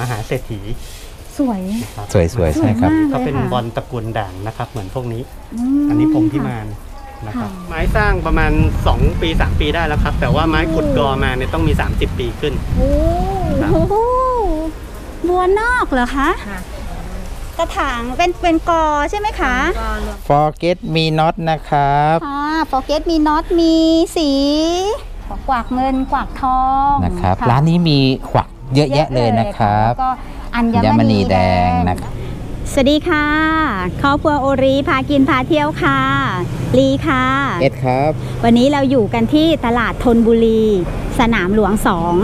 มหาเศรษฐีสวย นะครับสวยๆใช่ครับ สวยมากเขาเป็นเลยค่ะบอลตระกูลด่างนะครับ เหมือนพวกนี้ มอันนี้พรหมพิมานนะครับ ค่ะไม้สร้างประมาณ 2 ปี 3 ปีได้แล้วครับ แต่ว่าไม้ขุดกอมาเนี่ยต้องมี 30 ปีขึ้น โอ้ครับโหบัวนอกเหรอคะค่ะ กระถางเป็นเป็นกอใช่ไหมคะ ก็รวม forget me not นะครับ ค่ะโฟเกตมีน็อตมีสี กวักเงินกวักทองนะครับค่ะร้านนี้มีขวัก เยอะแยะเลยนะครับแล้วก็อัญยมมณีณีแดแดงงนะครับสวัสดีค่ะครอบครัวโอรีพากินพาเที่ยวค่ะลีค่ะ เอ็ดครับ วันนี้เราอยู่กันที่ตลาดธนบุรี สนามหลวงสอง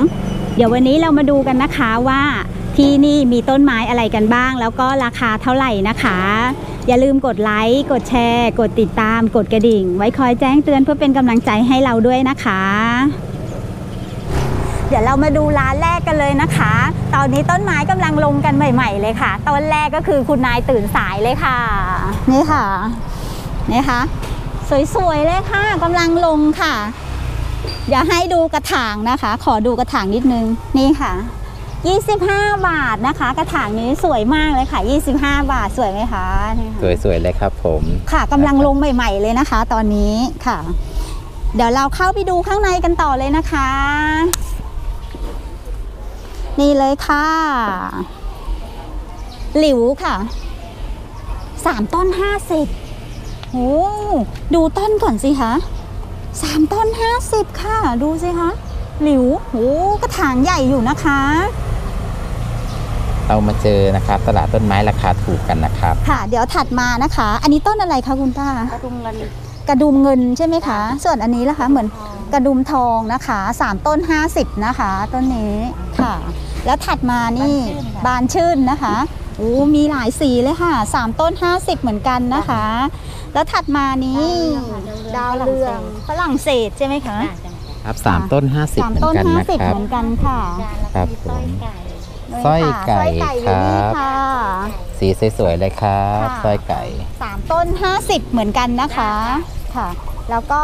เดี๋ยววันนี้เรามาดูกันนะคะว่าที่นี่มีต้นไม้อะไรกันบ้าง แล้วก็ราคาเท่าไหร่นะคะ อย่าลืมกดไลค์กดแชร์ กดติดตาม กดกระดิ่ง ไว้คอยแจ้งเตือนเพื่อเป็นกำลังใจให้เราด้วยนะคะ เดี๋ยวเรามาดูร้านแรกกันเลยนะคะ ตอนนี้ต้นไม้กำลังลงกันใหม่ ๆ เลยค่ะ ต้นแรกก็คือคุณนายตื่นสายเลยค่ะ นี่ค่ะนี่ค่ะ สวยๆเลยค่ะกำลังลงค่ะอย่าให้ดูกระถางนะคะ ขอดูกระถางนิดนึงนี่ค่ะ 25 บาทนะคะ กระถางนี้สวยมากเลยค่ะ 25 บาทสวยไหมคะนี่ค่ะสวยๆเลยครับผมค่ะกำลังลงใหม่ ๆเลยนะคะ ตอนนี้ค่ะ เดี๋ยวเราเข้าไปดูข้างในกันต่อเลยนะคะ นี่เลยค่ะ หลิวค่ะสามต้นห้าสิบโอ้ดูต้นก่อนสิคะสามต้นห้าสิบค่ะ ดูสิคะหลิวโอ้กระถางใหญ่อยู่นะคะ เรามาเจอนะครับ ตลาดต้นไม้ราคาถูกกันนะครับ ค่ะ เดี๋ยวถัดมานะคะ อันนี้ต้นอะไรคะคุณป้ากระดุมเงินกระดุมเงินใช่ไหมคะ ส่วนอันนี้ล่ะคะเหมือนกระดุมทองนะคะสามต้น50นะคะ ต้นนี้ค่ะ แล้วถัดมานี่บานชื่นนะคะโอ้มีหลายสีเลยค่ะสามต้น 50 เหมือนกันนะคะ แล้วถัดมานี้ ดาวเรืองฝรั่งเศสใช่ไหมคะครับสามต้น 50สามเหมือต้นนกันนะ50ครับเหมือนกันค่ะครับผมนี่สร้อยไก่ค่ะสร้อยไก่อยู่นี่ครับค่ะสีสวยๆเลยครับค่ะสร้อยไก่สามต้น 50 เหมือนกันนะคะค่ะ แล้วก็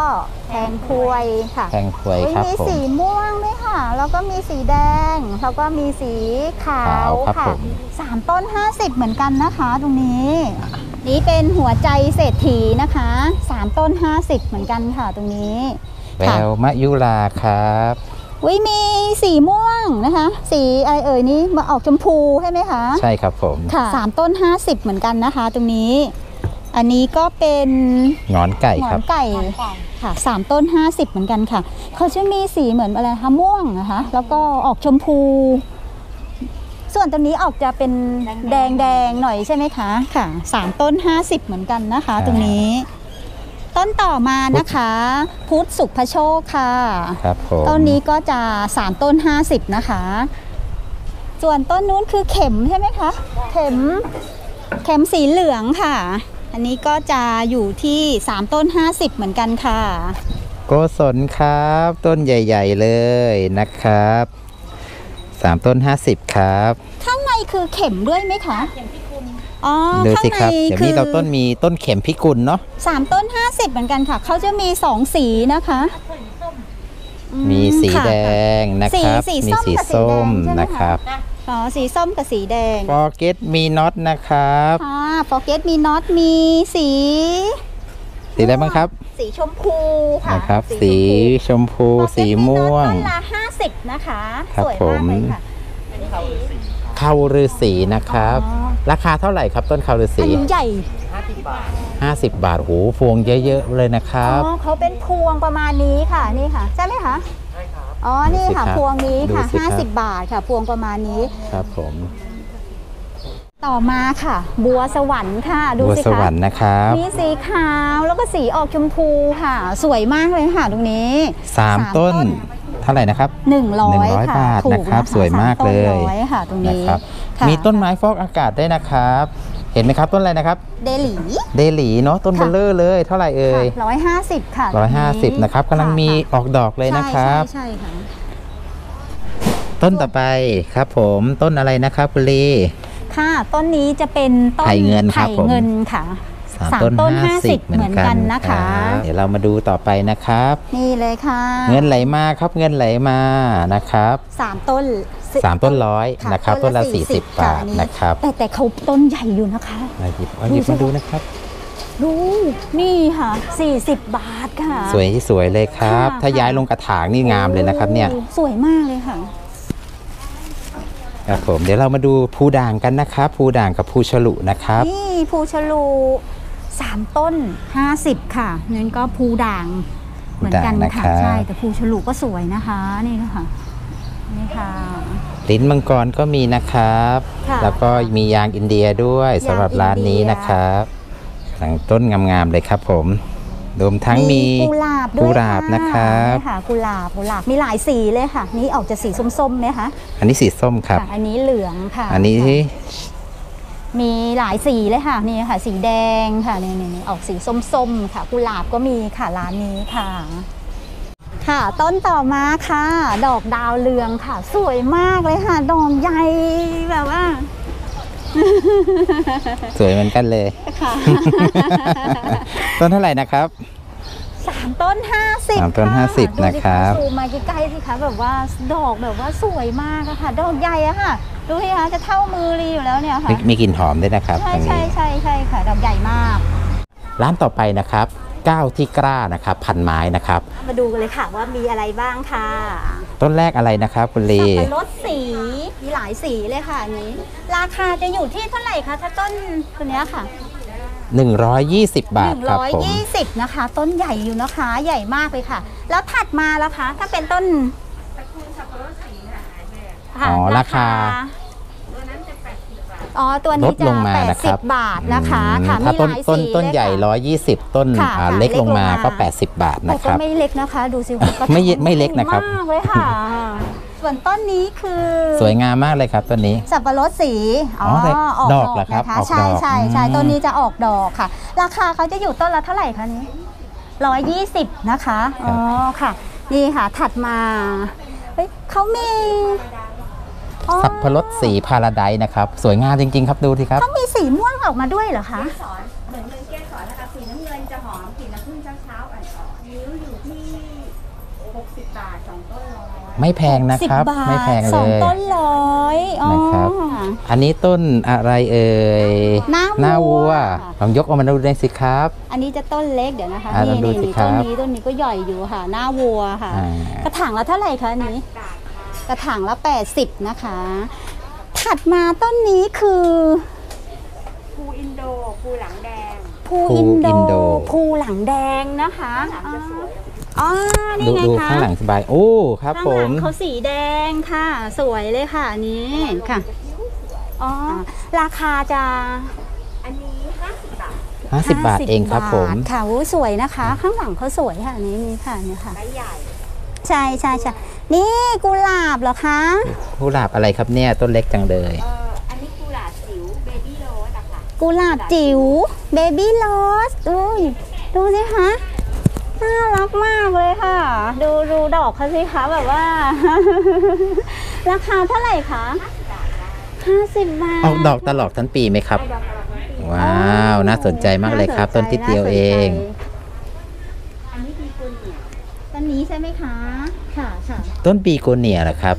แพงพวยค่ะแพงพวยอุ๊ยครับมีผมสีม่วงด้วยค่ะ แล้วก็มีสีแดง แล้วก็มีสีขาวขาวครับค่ะผมสามต้น 50 เหมือนกันนะคะตรงนี้ นี่เป็นหัวใจเศรษฐีนะคะสามต้น 50 เหมือนกันค่ะตรงนี้แวค่ะวมะยุราครับอุ้ยมีสีม่วงนะคะ สีอะไรเอ่ยนี้มาออกชมพูใช่ไหมคะ ใช่ครับผมค่ะสามต้น 50 เหมือนกันนะคะ ตรงนี้ อันนี้ก็เป็นหงอนไก่หงอครับนไก่ค่ะสามต้น 50 เหมือนกันค่ะ เขาจะมีสีเหมือนอะไรคะม่วงนะคะแล้วก็ออกชมพู ส่วนตัวนี้ออกจะเป็นแดงแดงๆหน่อยใช่ไหมคะค่ะสามต้น 50 เหมือนกันนะคะ ตรงนี้ ต้นต่อมานะคะ พุทธสุขพโชคค่ะ ครับผมต้นนี้ก็จะ 3 ต้น 50 นะคะ ส่วนต้นนู้นคือเข็มใช่ไหมคะ เข็ม เข็มสีเหลืองค่ะ อันนี้ก็จะอยู่ที่ 3 ต้น 50 เหมือนกันค่ะ โกศลครับ ต้นใหญ่ ๆ เลยนะครับสามต้น 50 ครับ ข้างในคือเข็มด้วยไหมคะอ๋อดูข้างสิในครับเดี๋ยวคืนี้อเราต้นมีต้นเข็มพิกุลเนาะสามต้น 50 เหมือนกันค่ะ เขาจะมี 2 สีนะคะอืมีสีค่ะแดงนะครับ สีมีสีสีส้ส้มมกับสีแดงใช่ไหมคะนะครับ อ๋อสีส้มกับสีแดง forget me not นะครับค่ะ forget มีน็อตมีสี สีอะไรบ้างครับสีชมพูค่ะนะครับชสีมพูชมพูสีม่วงต้นละห้าสิบนะคะครับสวยมากเลยผมค่ะ เข้าฤาษีนะครับ อ๋อ ราคาเท่าไหร่ครับต้นเข้าฤาอัษีนใหญ่50 บาทโหพวงเยอะๆเลยนะคอ๋รับอเขาเป็นพวงประมาณนี้ค่ะนี่ค่ะ ใช่ไหมคะใช่ครับ อ๋อ นี่ค่ะดูสิครับพวงนี้ค่ะ ดูสิครับ 50 บาทค่ะ พวงประมาณนี้ ครับผมต่อมาค่ะ บัวสวรรค์ค่ะดูบัวสิสวคะรรค์นะครับ มีสีขาวแล้วก็สีออกชมพูค่ะ สวยมากเลยค่ะตรงนี้ สามสามต้นต้นเท่าไหร่นะครับหนึ่งร้อย100ค่ะบาทถูกนะครับะสวยมากสต้นเลยร้อยค่ะ ตรงนะนี้ครับ ค่ะมีต้นไม้ฟอกอากาศด้วยนะครับ เห็นไหมครับต้นอะไรนะครับ เดหลีเดหลีเนาะต้นเบค่ะลเลอร์เลยเท่าไหร่เอ่ยร้อยห้าสิบค่ะร้อยห้าสิบนะครับกำลังมีออกดอกเลยนะครับใช่ใช่ใช่ค่ะต้นต่อไปครับผมต้นอะไรนะครับคุณลีค่ะต้นนี้จะเป็นต้นไผ่เงินครับไผ่ผมเงินค่ะสามสามต้นต้นห้าสิบ50เหมือนกันเหมือนกันนะคะรับเดี๋ยวเรามาดูต่อไปนะครับ นี่เลยค่ะ เงินไหลมาครับเงินไหลมานะครับสามต้น สามต้นร้อยค่ะนะครับต้นละ40ค่ะบาทอันนี้นะครับ แต่แต่เขาต้นใหญ่อยู่นะคะมาหยิบเอาหยิบมาดูนะครับดูนี่ค่ะ40 บาทค่ะ สวยสวยเลยครับค่ะถ้าค่ะย้ายลงกระถางนี่งามเลยนะครับเนี่ยโอ้สวยมากเลยค่ะครับผมเดี๋ยวเรามาดูภูด่างกันนะครับภูด่างกับภูฉลุนะครับนี่ภูฉลูสามต้น 50 ค่ะนั่นก็ภูด่างเหมือนกันภูด่างนะค่ะครับใช่แต่ภูฉลูก็สวยนะคะนี่ค่ะนี่ค่ะ ลิ้นมังกรก็มีนะครับ ค่ะแล้วก็มียางอินเดียด้วยสำหรับร้านนี้ยางอินเดียนะครับหลังต้นงามๆเลยครับผมรวมทั้งมีกุหลาบด้วยกุหลาบนะครับ นี่ค่ะกุหลาบกุหลาบมีหลายสีเลยค่ะ นี่ออกจะสีส้มๆไหมคะอันนี้สีส้มครับ ค่ะอันนี้เหลืองค่ะอันนี้ค่ะมีหลายสีเลยค่ะนี่ค่ะ สีแดงค่ะนี่นี่นี่ออกสีส้มๆค่ะ กุหลาบก็มีค่ะร้านนี้ค่ะ ค่ะ ต้นต่อมาค่ะ ดอกดาวเรืองค่ะ สวยมากเลยค่ะ ดอกใหญ่แบบว่า สวยเหมือนกันเลย ค่ะต้นเท่าไหร่นะครับสามต้นห้าสิบสามต้นค่ะ50ดูสินะครับซูมมาใกล้ๆสิคะแบบว่าดอกแบบว่าสวยมากอะค่ะ ดอกใหญ่อะค่ะดูสิคะจะเท่ามือรีอยู่แล้วเนี่ยค่ะมีมีกลิ่นหอมด้วยนะครับใช่ตรงใช่นี้ใช่ใช่ค่ะ ดอกใหญ่มาก ร้านต่อไปนะครับ ก้าวที่กล้านะครับพันไม้นะครับมาดูกันเลยค่ะว่ามีอะไรบ้างค่ะ ต้นแรกอะไรนะครับคุณลีสับปะรดสีมีหลายสีเลยค่ะอันนี้ ราคาจะอยู่ที่เท่าไหร่คะถ้าต้นตัวเนี้ยค่ะ 120 บาทครับผม120นะคะ ต้นใหญ่อยู่นะคะ ใหญ่มากเลยค่ะ แล้วถัดมาแล้วคะ ถ้าเป็นต้นะอ๋อราคา อ๋อ ตัวลนี้ดจะลงมานะครับ80 บาทนะคะอืมค่ะถ้ามีต้นหลายต้นสีต้นใหญ่เลยค่ะ 120 ต้นค่ะอ่าค่ะเล็กลงมาเล็กลงมา ก็ 80 บาทแต่นะคก็รับ ไม่เล็กนะคะ ดูสิหัวกระไม่เยไม่เล็กนะครับ มากเลยค่ะ ส่วนต้นนี้คือสวยงามมากเลยครับต้นนี้ สับปะรดสีอ๋ออแต่ออกดดออกกเหรอครับนะคะออกใช่ดอกใช่ใช่อืม ต้นนี้จะออกดอกค่ะ ราคาเขาจะอยู่ต้นละเท่าไหร่คะนี้ร้อยยี่สิบนะคะอ๋อค่ะ นี่ค่ะถัดมาเฮ้ยเขามีอ๋อ สับปะรดสีพาราไดซ์นะครับ สวยงามจริง ๆ ครับดูสิครับ เขามีสีม่วงออกมาด้วยเหรอคะเหมือนเงินเกสรนะคะสีน้ำเงินจะหอมกลิ่นน้ำผึ้งเช้าเช้าๆอ่อนๆนิ้วอยู่ที่60บาทสองต้นร้อยไม่แพงนะสิบครับ บาทไม่แพงสเลองย ต้นร้อยอ๋อ นะครับ อันนี้ต้นอะไรเอ่ยหน้าวัว วัวลองยกออกมาดูเลยสิครับ อันนี้จะต้นเล็กเดี๋ยวนะคะอ่านี่ลองดูนี่สินี่ครัต้บนนี้ต้นนี้ก็ใหญ่อยู่ค่ะ หน้าวัวค่ะ อ่า กระถางละเท่าไหร่คะอันนี้ กระถางละ 80 นะคะ ถัดมาต้นนี้คือภูอินโดภูหลังแดงภูภูอินโดอินโด ภูหลังแดงนะคะอ๋ออ๋อดูนี่ไงดูคะข้างหลังสบาย โอ้ครับข้างผหลัมงเขาสีแดงค่ะ สวยเลยค่ะอันนี้ค่ะอ๋อราคาจะ อันนี้ 50 บาท50 บาทเองครับผมบาทค่ะโอ้สวยนะคะ ข้างหลังเขาสวยค่ะอันนี้นี่ค่ะเนี่ยค่ะใบใหญ่ ใช่ใช่ใช่ นี่กุหลาบเหรอคะ กุหลาบอะไรครับเนี่ยต้นเล็กจังเลย เอ่ออันนี้กุหลาบจิ๋วเบบี้โรสอะค่ะกุหลาบจิ๋วเบบี้ลอสอุ้ยดูสิคะน่ารักมากเลยค่ะ ดูดูดอกเขาสิคะแบบว่า ราคาเท่าไหร่คะห้าสิบบาทออกดอกตลอดทั้งปีไหมครับว้าวน่าสนใจมากเลยครับ ต้นทิดเดียวเอง อันนี้ดีกุลเนี่ยต้นนี้ใช่ไหมคะ ค่ะค่ะต้นปีโกเนียเหรอครับ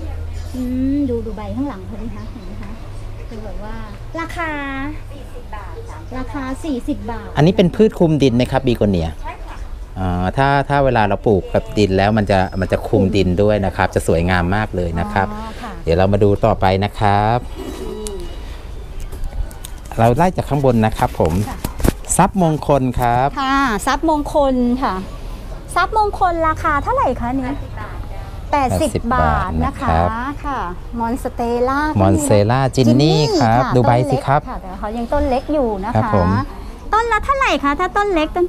อืมดูดูใบข้างหลังเขาดิคะเห็นไหมคะคือแบบว่าราคา40บาทสามราคา 40 บาท อันนี้เป็นพืชคลุมดินไหมครับบีโกเนียใช่ค่ะอ่าถ้าถ้าเวลาเราปลูกกับดินแล้วมันจะมันจะคลุมดินด้วยนะครับ จะสวยงามมากเลยนะครับ อ๋อค่ะเดี๋ยวเรามาดูต่อไปนะครับ เราไล่จากข้างบนนะครับผมค่ะ ทรัพย์มงคลครับ ค่ะทรัพย์มงคลค่ะทรัพย์มงคลราคาเท่าไหร่คะเนี้ย 80 80 บาทนะคะบาทนะครับค่ะ มอนสเตอร่ามอนสเตอร่าจินนี่ครับะดูใบต้นสิเล็กครับค่ะแต่เขายังต้นเล็กอยู่นะครัคะบผมต้นละเท่าไหร่คะถ้าต้นเล็กต้น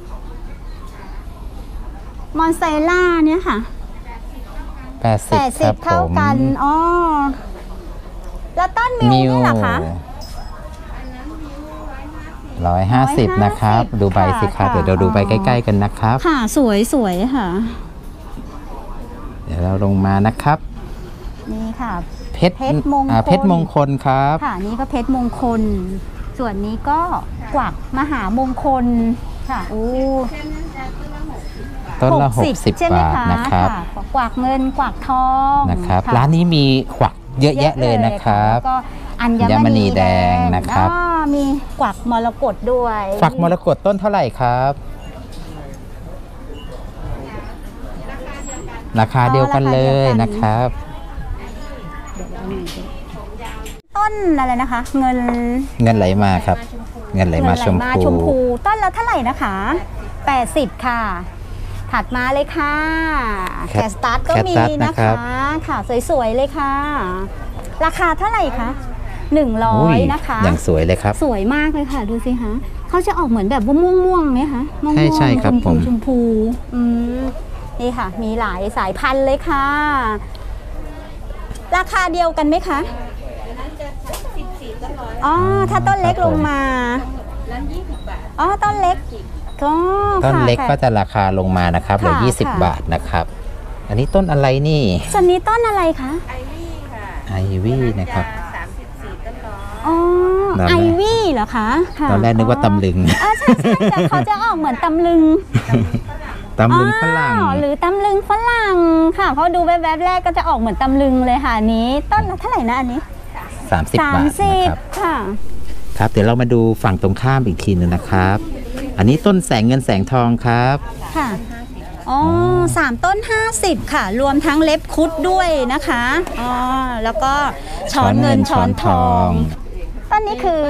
มอนสเตอร่าเนี่ยค่ะ 80ครับ80ผเท่ามกันอ๋อแล้วต้นมิวมิวนี่เหรอคะร้อยห้าสิบนะครับ150ดูใบสิครับค่ะเดี๋ยวเราดูใบอ๋ใกอล้ ๆ กันนะครับ ค่ะ สวยสวยค่ะเดี๋ยวเราลงมานะครับ นี่ค่ะ เพชรเพชรมงคล อ่าเพชรมงคลครับ ค่ะ นี่ก็เพชรมงคล ส่วนนี้ก็กวักมหามงคลค่ะโอ้ต้นละ 60 60ใช่ไหมบาทคะนะครับค่ะกวักเงินกวักทองนะครับะร้านนี้มีขวักเยอะแยะเลยนะครับ แล้วก็อัญอัญมมณีณีแดแดงงนะครับ อ่ามีกวักมรกตด้วย ฝักมรกตต้นเท่าไหร่ครับ ราคาเดียวกันเลยนะครับ ต้นอะไรนะคะ เงินเงินไหลมาครับ เงินไหลมาชมเงินไหลพูชมพู ต้นละเท่าไหร่นะคะ 80 ค่ะ ถัดมาเลยค่ะแคแคทสตัสก็มีแคทตัสนะนะครับคะค่ะ สวยๆเลยค่ะ ราคาเท่าไหร่คะอุ้ย100นะคะ อย่างสวยเลยครับ สวยมากเลยค่ะ ดูสิคะเขาจะออกเหมือนแบบว่าม่วงๆไหมคะม่วงใช่ใช่ครับชมพูผมชมพูอืม นี่ค่ะ มีหลายสายพันธุ์เลยค่ะ ราคาเดียวกันไหมคะอ๋อ ถ้าต้นเล็กลงมาอ๋อ ต้นเล็กก็ต้นค่ะเล็กค่ะก็จะราคาลงมานะครับเหลือค่ะ20ค่ะบาทนะครับ อันนี้ต้นอะไรนี่ส่วนนี้ต้นอะไรคะ ไอวี่นะครับอ๋อนั่นแหละไอวี่เหรอคะค่ะตอนแรกนึกว่าตำลึงอ๋อใช่ใช่แต่เขาจะออกเหมือนตำลึง ตำลึงฝรั่งอ๋อหรือตำลึงฝรั่งค่ะ เพราะดูแวบๆแรกก็จะออกเหมือนตำลึงเลยค่ะอันนี้ ต้นละเท่าไหร่นะอันนี้ 30 บาทนะสิบครับค่ะครับ เดี๋ยวเรามาดูฝั่งตรงข้ามอีกทีหนึงนะครับ อันนี้ต้นแสงเงินแสงทองครับค่ะอ๋อสามต้น 50 ค่ะ รวมทั้งเล็บคุดด้วยนะคะอ๋อแล้วก็ช้อนเงินช้อนทอง ต้นนี้คือ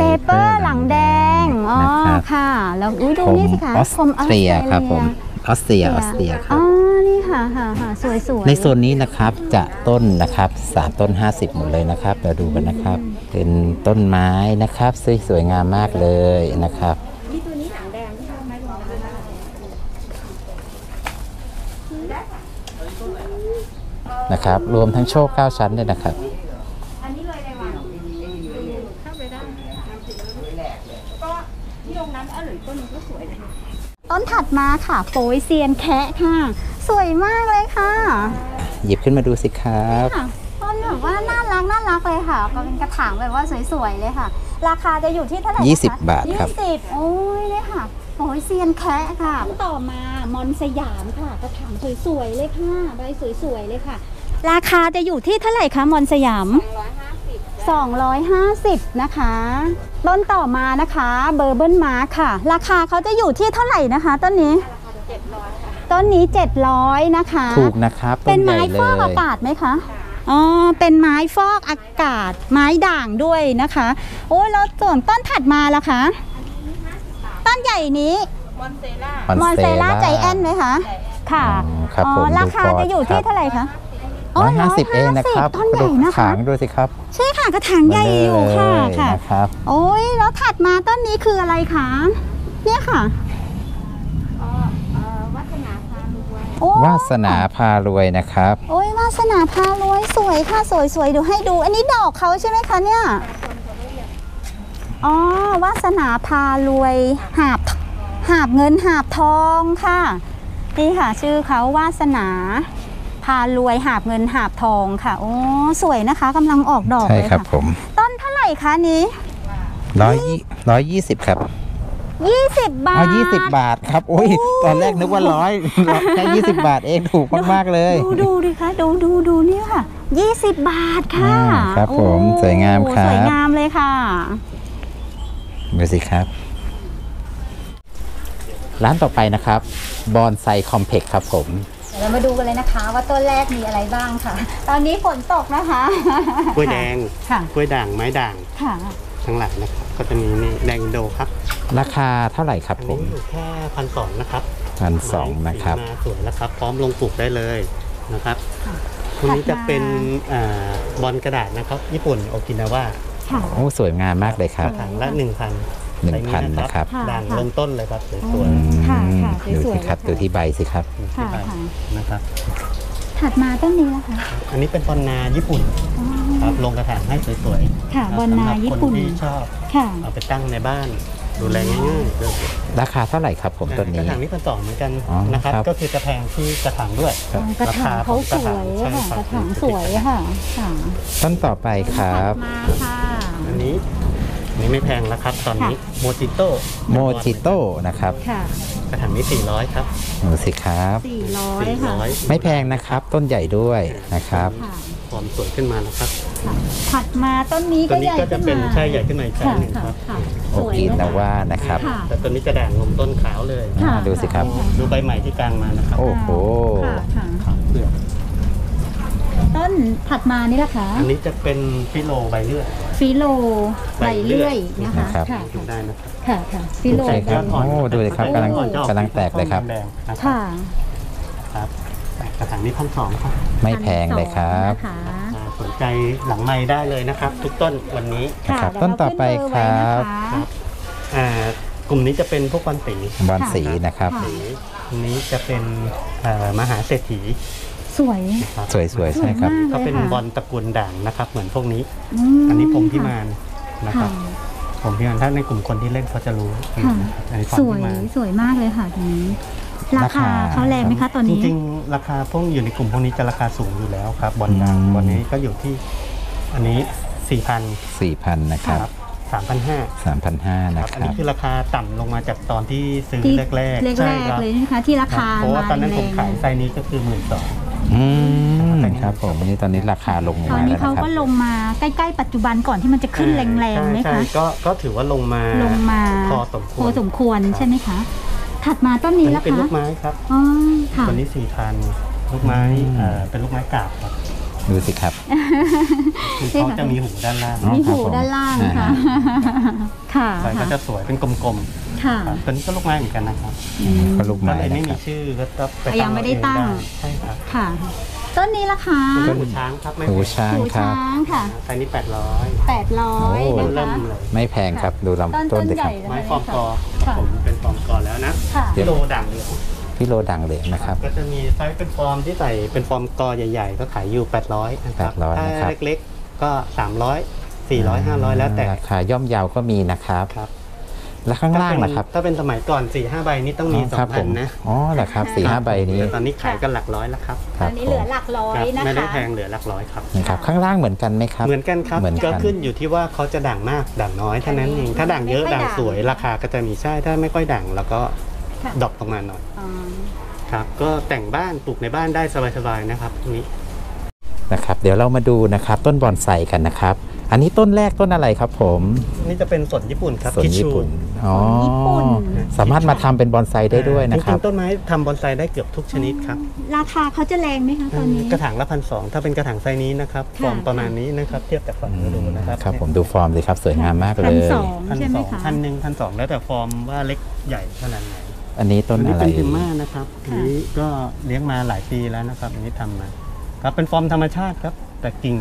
เปเปอร์หลังแดง อ๋อ นะครับ ค่ะ แล้วอุ้ยดูผมนี่สิคะออสพรมเตรียครับผมออสเตรียออสเตรียออสเตรียครัอ๋บอนี่ค่ะค่ะค่ะสวยสวย ในโซนนี้นะครับจะต้นนะครับ3ต้น 50 หมดเลยนะครับเราดูกันนะครับ เป็นต้นไม้นะครับสวยสวยงามมากเลยนะครับ นะครับ รวมทั้งโชค9ชั้นเลยนะครับ อันนี้เลยในวันเข้าไปได้ก็ที่ลงน้ำอร่อยต้นนึงก็สวยนะ ต้นถัดมาค่ะโปยเซียนแคะค่ะ สวยมากเลยค่ะ หยิบขึ้นมาดูสิครับค่ะต้นแบบว่าน่ารักน่ารักเลยค่ะก็เป็นกระถางแบบว่าสวยๆเลยค่ะ ราคาจะอยู่ที่เท่าไหร่นะคะ20 บาทครับยี่สิบโอ้ยเลยค่ะโปยเซียนแคะค่ะต่อมามอนสยามค่ะ กระถางสวยๆเลยค่ะใบสวยๆเลยค่ะ ราคาจะอยู่ที่เท่าไหร่คะมอนสยาม 250 นะคะ ต้นต่อมานะคะเบอร์เบิลมาค่ะ ราคาเขาจะอยู่ที่เท่าไหร่นะคะต้นนี้ ต้นนี้ 700 นะคะ ถูกนะครับต้เป็นนใหญ่ไม้เลฟอกยอากาศไหมคะอ๋อ เป็นไม้ฟอกอากาศ ไม้ด่างด้วยนะคะ โอ้ยแล้วส่วนต้นถัดมาล่ะคะ ต้นใหญ่นี้ มอนเซล่าใจแอนไหมคะ ค่ะ อ๋อครับผมราคาดูฟอร์ดจะอยู่ครัที่บเท่าไหร่คะ ร้อยห้าสิบเองนะครับต้นใหญ่นะถาคะงดูสิครับ ใช่ค่ะกระถางใหญ่อยู่ค่ะมาเลยค่ะนะครับ โอ้ยแล้วถัดมาต้นนี้คืออะไรคะเนี่ยค่ะโอ้วาสนาพารวยนะครับ โอ้ยวาสนาพารวยสวยค่ะสวยสวยเดี๋ยวให้ดู อันนี้ดอกเขาใช่ไหมคะเนี่ยอ๋อวาสนาพารวยหาบหาบเงินหาบทองค่ะนี่ค่ะ ชื่อเขาวาสนา พารวยหาบเงินหาบทองค่ะ โอ้สวยนะคะกำลังออกดอกใช่เลยครับ ค่ะ ผมต้นเท่าไหร่คะนี้ร้อยร้อยยี่สิบครับ20บาท เอายี่สิบบาทครับโอ้ยตอนแรกนึกว่าร้อยแค่ยี่สิบบาทเองถูกมากๆเลย ดูดูดิคะดูดูดูนี่ค่ะ20บาทค่ะอ่าครับผมโอ้สวยงามครับ สวยงามเลยค่ะ ดูสิครับ ร้านต่อไปนะครับบอนไซคอมเพล็กครับผม เดี๋ยวเรามาดูกันเลยนะคะ ว่าต้นแรกมีอะไรบ้างค่ะ ตอนนี้ฝนตกนะคะกล้วยแดงค่ะกล้วยด่างไม้ด่างค่ะทั้งหลายนะครับก็จะมีนี่แดงอินโดครับ ราคาเท่าไหร่ครับอันผนี้มอยู่แค่พันสองนะครับพันสองนะครับ ไม้สีมาสวยแล้วครับ พร้อมลงปลูกได้เลยนะครับค่ะตัวนี้จะถัดมาเป็นอ่าบอลกระดาษนะครับ ญี่ปุ่นโอกินาวาค่ะโอ้สวยงามมากเลยครับ ถังละหนึ่งพัน 1,000นะครับค่ะ ด่างค่ะเริ่มต้นเลยครับสอืวยอืมมค่ะค่ะดูสวยสิๆครับเลยค่ะดูที่ใบสิครับๆอยู่ที่ค่ะใบค่ะนะครับ ถัดมาต้นนี้นะคะ อันนี้เป็นบอลนาญี่ปุ่นอ๋อครับลงกระถางให้สวยๆค่ะครับบอลนาสำหรับญี่ปุ่น คนที่ชอบค่ะ เอาไปตั้งในบ้าน ดูแลง่ายๆเลยราคาเท่าไหร่ครับผมต้นกนี้ ระถางนี้พันสองเหมือนกันอ๋อนะครับ ครับก็คือจะแพงที่กระถางด้วยครับกระถางเขาสวยใช่ค่ะครับกระถางสวยค่ะค่ะต้นต่อไปครับมาค่ะ อันนี้อั นนี้ไม่แพงแล้วครับ ตอนนี้โมจิโต้โมจิโต้นะครับค่ะกระถางนี้ 400 ครับดูสิครับสี่ร้อยค่ะ400ไม่แพงนะครับ ต้นใหญ่ด้วยนะครับค่ะความสวยขึ้นมานะครับค่ะถัดมาต้นนี้ตัวก็นี้ใหญ่ก็จะขึ้นเป็นมา ใช่ใหญ่ขึ้นมาอีกไซค่ะส์หนึ่งค่ะครับค่ะ โอกินาว่านะครับ ค่ะ แต่ตัวนี้จะด่างลมต้นขาวเลยค่ะ ดูสิครับ ดูใบใหม่ที่กลางมานะครับโอ้โห ค่ะค่ะ ขาวเปลือก ต้นถัดมานี่ล่ะคะอันนี้จะเป็นฟิโลใบเลื่อย ฟิโลใบเลื่อยใบเลื่อยนะคะนะครับ ค่ะดูได้นะครับ ค่ะค่ะฟิโลใช่ครับอ่อนโอ้ดูเลยครับกำลังอ่อนจะออกกำลังแตกเลยครับแดงๆนะครับค่ะครับกระถางนี้พันสองครับไม่แพงเลยครับนะคะ อ่าสนใจหลังไม้ได้เลยนะครับ ทุกต้นวันนี้ค่ะนะครับเดี๋ยวต้นต่อไปเาขึ้นเบอครับไว้นะะครับ อ่ากลุ่มนี้จะเป็นพวกบอลสีบอลสีนะครับค่ะสีอันนี้จะเป็นเอ่อมหาเศรษฐี สวยนะครับสวยๆใช่ครับสวยมากก็เป็นเลยค่ะบอลตระกูลด่างนะครับ เหมือนพวกนี้มอันนี้ผมพิมานนะคค่ะรับผมพิมานถ้าในกลุ่มคนที่เล่นเขาจะรู้ค่ะนะครับอันนี้พรสวยพิมานสวยมากเลยค่ะทีนี้ราราคาคาเขาแรงไหมคะตอนจนี้ริงๆราคาพวกอยู่ในกลุ่มพวกนี้จะราคาสูงอยู่แล้วครับ บอลด่างอืมบอลนี้ก็อยู่ที่อันนี้สี่พัน4,000นะครับสามพันห้า3,500คนะรับคอันรันี้บคือราคาต่ำลงมาจากตอนที่ซื้อที่แรกๆแรใช่กครับๆเลยนะคะที่ราคาเพราะว่าตอนนั้นแรผมงขายไซส์นี้ก็คือหมื่นสอง อืมครับผมนี่ตอนนี้ราคาลงตอนมานี้แล้วเขานะครับ ก็ลงมาใกล้ๆปัจจุบันก่อนที่มันจะขึ้นแรงๆไหมใช่คะ ใช่ก็ก็ถือว่าลงมาลงมาพอสมควรพอสมควรครับใช่ไหมคะ ถัดมาต้นอันนี้นี้ละเป็นคะลูกไม้ครับอ๋อค่ะ ตัวนี้สี่พันลูกไม้เอ่อเป็นลูกไม้กาบครับ ดูสิครับ คือเขาจะมีหูด้านล่างอ๋อมีครับหูผมด้านล่างอ่าค่ะ ค่ะใบก็จะสวยเป็นกลมค่ะๆครับตัวนี้ก็ลูกไม้เหมือนกันนะครับอืมก็ลูกก็ไม้เลยนะไม่คมีรับชื่อก็ต้องไปยังไม่ได้ตั้งเอเอใช่ครับค่ะ ต้นนี้ละคะเป็นหูช้างครับไม่หูแพงช้างหูครัช้าบงค่ะไซส์นี้แปดร้อยแปดร้อยโอ้นะเริ่คะมเลยไม่แพงครับดูต้นลำต้ต้นนเลยใหคญ่รับเลยไม้ฟอร์มกอค่ะผมเป็นฟอร์มกอแล้วนะค่ะฟิโลด่างเหลือง ฟิโลด่างเหลืองนะครับ ก็จะมีไซส์เป็นฟอร์มที่ใส่เป็นฟอร์มกอใหญ่ ๆ ก็ขายอยู่ 800นะครับ800ถ้านะครับ เล็กๆก็ 300 400 500 แล้วแต่ราคาย่อมเยาวก็มีนะครับ ครับแล้วข้างล่างล่ะครับถ้าเป็นสมัยก่อน4 5ใบนี่ต้องมีอ๋อครับผม2,000 นะอ๋อเหรอครับสี่ห้าใบนี้แต่ตอนนี้ขายกันหลักร้อยแล้วครับคตรัอบนนี้เหลือหลักร้อยครับนะคะไม่ได้แพงเหลือหลักร้อยครับ นะครับข้างล่างเหมือนกันไหมครับ เหมือนกันครับ เหมือนกัน ก็ขึ้นอยู่ที่ว่าเขาจะด่างมากด่างน้อยเท่านั้นเอง ถ้าด่างเยอะด่าง สวยราคาก็จะมีใช่ ถ้าไม่ค่อยด่างแล้วก็ drop ลงมาหน่อยอ๋อครับ ก็แต่งบ้านปลูกในบ้านได้สบายๆนะครับตรงนี้นะครับ เดี๋ยวเรามาดูนะครับ ต้นบอนไซกันนะครับ อันนี้ต้นแรกต้นอะไรครับผมนี่จะเป็นสวนญี่ปุ่นครับสวนคิญี่ชูปุ่นอ๋อญี่ปุ่นสามารถมาทำเป็นบอนไซได้ด้วยนะคจรัริบงๆต้นไม้ทำบอนไซได้เกือบทุกชนิดครับ ราคาเขาจะแรงไหมคะตอนนี้ กระถางละพันสองถ้าเป็นกระถางไซส์นี้นะครับค่ะฟอร์มประมาณนี้นะครับเทียบกับฝั่งดูนะครับครับ ผมดูฟอร์มสิครับสวยงามมากเลพันยสองพันใช่ไหสมองคะพันหนึ่งพันสองแล้วแต่ฟอร์มว่าเล็กใหญ่ขนาดไหน อันนี้ต้นอันนี้อะไรเป็นพิมม่านะครับอันนี้ก็เลี้ยงมาหลายปีแล้วนะครับ อันนี้ทำมา ครับเป็นฟอร์มธรรมชาติครับ แต่กิ่ง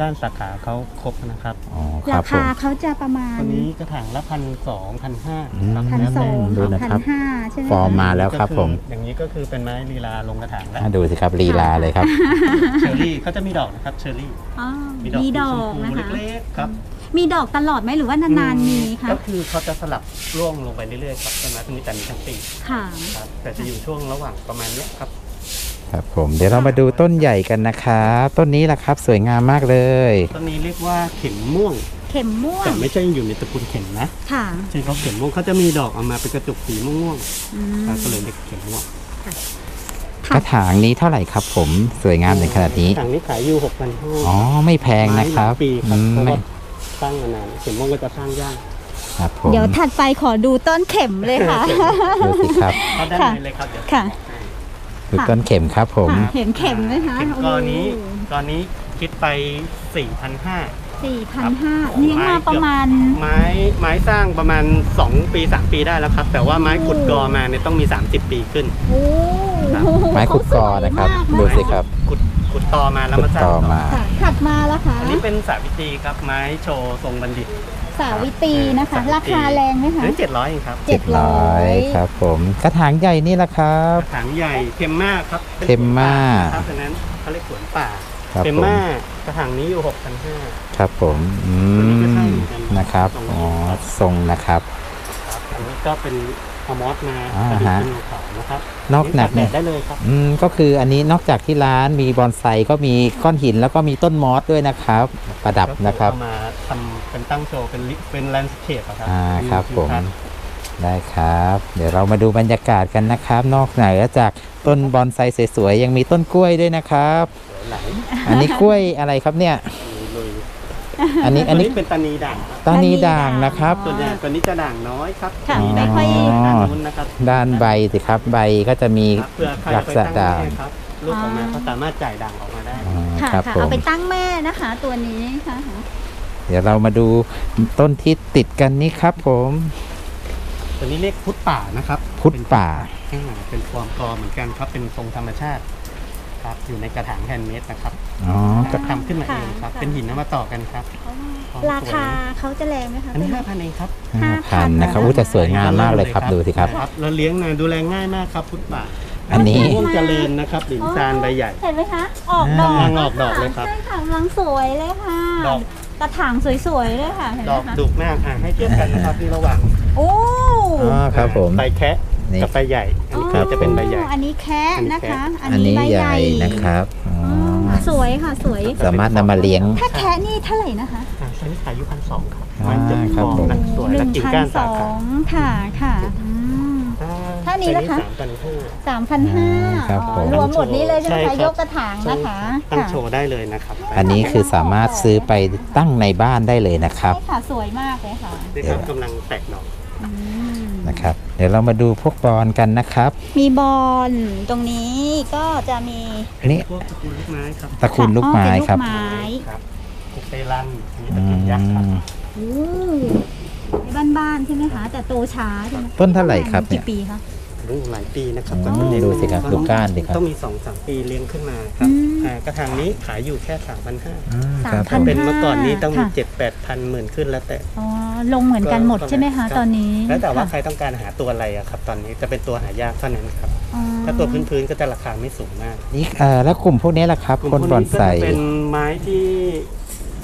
ก้านสาขาเขาครบนะครับอ๋อครารับผมคาเขาจะประมาณตัวนี้กระถางละพันสองพันห้าอืมพันสองดูนะพันครับห้าใช่ไหมฟอร์มคะมาแล้วครับผมอย่างนี้ก็คือเป็นไม้ลีลาลงกระถางแล้วอะดูสิครับลีลาเลยครับ เชอร์รี่เขาจะมีดอกนะครับเชอร์รี่ อ๋อมีดอกมีดสีอชกมนะพูคะ เล็กๆครับ มีดอกตลอดไหมหรือว่านานๆมีคะก็คือเขาจะสลับร่วงลงไปเรื่อยๆครับต้นไม้ต้นนี้แต่มีทั้งปีค่ะครับแต่จะอยู่ช่วงระหว่างประมาณเนี้ยครับ ครับผมเดี๋ยวเรามาดูต้นใหญ่กันนะครับต้นนี้แหละครับสวยงามมากเลยต้นนี้เรียกว่าเข็มม่วง เข็มม่วงแต่ไม่ใช่อยู่ในตระกูลเข็มนะค่ะใช่เขาเข็มม่วงเขาจะมีดอกออกมาเป็นกระจุกสีม่วงอืมๆครับก็เลยเรียกเข็มม่วงกระถางนี้เท่าไหร่ครับผมสวยงามในขนาดนี้ถังนี้ขายอยู่หกพันห้าอ๋อไม่แพงนะครับปีคอืรับมเพราะไม่ว่า สร้างมานานเข็มม่วงก็จะสร้างยากครับผมเดี๋ยวถัดไปขอดูต้นเข็มเลยค่ะ ดูสิครับเข้าด้านค่ะในเลยครับเดี๋ยวค่ะ ดูต้นเข็มครับผมค่ะเห็นเข็มไหมคะเข็มกอนี้กอนี้คิดไป 4 5 0 0สี่พันห้าเลี้ยงมาประมาณ ไม้ไม้สร้างประมาณ 2 ปี 3 ปีได้แล้วครับ แต่ว่าไม้ขุดกอมาเนี่ยต้องมี 30 ปีขึ้นโอ้ไม้ขุดกอนะครับเขาสวยมากดูสิครับ ขุด ขุดตอมาแล้วขุดมาสร้างต่อต่อมา ค่ะถัดมาแล้วคะอันนี้เป็นสาวิตรีครับไม้โชว์ทรงบัณฑิตสาวิตรีนะคะสาวิตรีราคาแรงไหมคะ อันนี้เจ็ดร้อยเองครับเจ็ดร้อย700 ครับผมกระถางใหญ่นี่แหละครับกระถางใหญ่เทมมากครับป็นเทมม่าครับดังนั้นเขาเรียกสวนป่าครับเทมผมมากระถางนี้อยู่6,500ครับผมอืตัวนี้ก็ใช่มเหมือนกันนะครับอ๋อทรงนะครับครับอันนี้ก็เป็นฮ อร์มอสมาอ่าประดิษฮะฐ์เป็นเขานะครับนอกจากแดเนี่ยดได้เลยครับอืมก็คืออันนี้นอกจากที่ร้านมีบอนไซก็มีก้อนหินแล้วก็มีต้นมอสด้วยนะครับ ประดับนะครับก็อเอามาทำเป็นตั้งโชว์เป็นลิเป็น landscape อะครับอ่าเป็นครับผมทิวทัศน์ได้ครับ เดี๋ยวเรามาดูบรรยากาศกันนะครับ นอกเหนือจากต้นบอนไซสวยๆยังมีต้นกล้วยด้วยนะครับไหลอันนี้กล้วยอะไรครับเนี่ยลุย อันนี้ๆอันนี้ตัวเป็นตานีด่างครับตานีด่างนะครับตัวเนี้ยตัวนี้จะด่างน้อยครับค่ะมีไม่ด่างค่อยด้านนู้นนะครับด้านใบสิครับใบก็จะมีครับเพื่อใครลัจะกไปษณะตั้งด่างแม่ครับลูกออกมาเขาสามารถจ่ายด่างออกมาได้อ๋อค่ะครับค่ะผเอามไปตั้งแม่นะคะ ตัวนี้ค่ะเดี๋ยวเรามาดูต้นที่ติดกันนี้ครับ ผมตัวนี้เรียกพุทธป่านะครับพุทธป่าเป็นอ่าเป็นฟอร์มกอเหมือนกันครับเป็นทรงธรรมชาติ ครับอยู่ในกระถาง handmade นะครับอ๋อก็ทำขึ้นมาเองครับค่ะเป็นหินนำมาต่อกันครับ ราคาเขาจะแรงไหมคะอันนี้ห้าพันเองครับห้าพันนะครับอู้แต่สวยงามมากเลยครับดูสิครับครับเราเลี้ยงนะดูแลง่ายมากครับพุดป่าอันนี้ม่วงเจริญนะครับหลินซานใบใหญ่ เห็นไหมคะ ออกดอกกำลังออกดอกเลยครับใช่ค่ะกำลังสวยเลยค่ะ ดอกกระถางสวยๆเลยค่ะเห็นไหดมอกคะดุกมากอะให้เทียบกันนะครับที่ระหว่างโอ้อ๋อครับผมใบแคะ นี่กับใบใหญ่ อันนี้ครัก็บจะเป็นใบใหญ่อันนี้แคะนะคะ อันนี้ใหญ่นะครับอ๋ออ๋อสวยค่ะสวย สามารถนำมาเลี้ยง ถ้าแคะนี่เท่าไหร่นะคะอ่าใช้ขายอยู่พันสองครับอ่าไม้จบครับฟองผมนะสวยหและนึ่งกิ่งพันก้านสสาอขางค่ะค่ะอืม เท่านี้ล่ะคะ สามพันห้า สามพันห้าครับผม รวมหมดนี้เลยใช่ไหมใช่ครัคะบ ยกกระถางนะคะตั้งค่ะโชว์ได้เลยนะครับอันนี้คือสามารถซื้อไปตั้งในบ้านได้เลยนะครับ ใช่ค่ะสวยมากเลยค่ะ นี่ครับกำลังแตกหน่ออืม นะครับ เดี๋ยวเรามาดูพวกบอลกันนะครับ มีบอลตรงนี้ก็จะมีอันนี้พวกตระกูลลูกไม้ครับตระกูลลูกไม้ครับอ๋อเป็นลูกไม้ครับคุกเตลันอันนี้ตอืระกูลยักษ์ครับมโอ้บ้านๆใช่ไหมคะ แต่โตช้าใช่ไหมต้นเท่าไหร่ครับเนี่ยกี่ปีคะ รู้หลายปีนะครับอ๋อกว่าจะเลี้ยงดูสิครับดูก้านดิครับ ต้องมีสองสามปีเลี้ยงขึ้นมาครับอืม อ่ากระถางนี้ขายอยู่แค่สามพันห้าอ่าสามครับพัผมเป็นเมื่อก่อนนี้ต้องมีค่ะเจ็ดแปดพันหมื่นขึ้นแล้วแต่ อ๋อลงเหมือนกันหมดใช่ไหมคะรับตอนนี้แล้วแต่ว่าใคค่ะรต้องการหาตัวอะไรอะครับ ตอนนี้จะเป็นตัวหายากเท่านั้นครับ อ๋อ ถ้าตัวพื้นๆก็จะราคาไม่สูงมากนี่เอ่อแล้วกลุ่มพวกนี้ล่ะครับกลุ่มคนพวกบอนนี้ก็ไซจะเป็นไม้ที่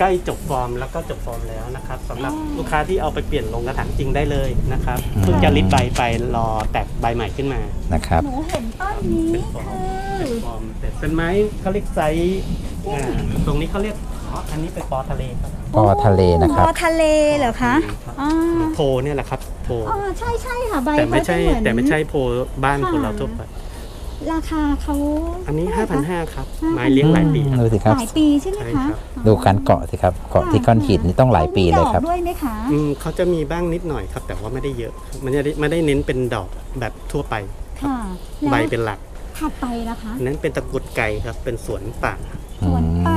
ใกล้จบฟอร์มแล้วก็จบฟอร์มแล้วนะครับสำหรับลูกค้าที่เอาไปเปลี่ยนลงกระถางจริงได้เลยนะครับเพิ่งจะริดใบไปรอแตกใบใหม่ขึ้นมานะครับหนูเห็นต้นนี้เป็นฟอร์มคืเป็นอฟอร์มแต่เป็นไม้เขาเรียกไซส์อ่าตรงนี้เขาเรียกอ๋ออันนี้เป็นปอทะเลครับปอทะเลนะครับปอทะเลเหรอคะรับอ๋อโพเนี่ยแหละครับโพอ๋อใช่ใช่ค่ะใบแต่ไม่ใช่ เขาจะเหอน แต่ไม่ใช่โพบ้านค่ะคนเราทั่วไป ราคาเขาอันนี้เท่าไหร่คะ5,500ครับ ไม้เลี้ยงหลายปีอืมดูสิครับ หลายปีใช่ไหมใช่คะครับดูการเกาะสิครับ เกาะที่ก้อนหินนี่ต้องหลายปีเลยครับ ขามีดอกด้วยไหมคะอืมเขาจะมีบ้างนิดหน่อยครับ แต่ว่าไม่ได้เยอะมันจะไม่ได้เน้นเป็นดอกแบบทั่วไป ค่ะใบแล้วเป็นหลักถัดไปนะคะอันนั้นเป็นตะกรุดไก่ครับ เป็นสวนป่าสวนป่า